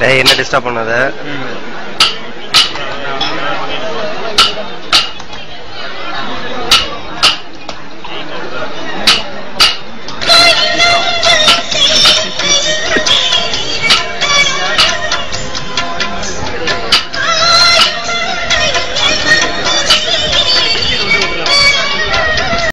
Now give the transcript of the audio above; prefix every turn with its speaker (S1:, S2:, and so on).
S1: டேய் என்ன டிஸ்டர்ப் பண்ணாத?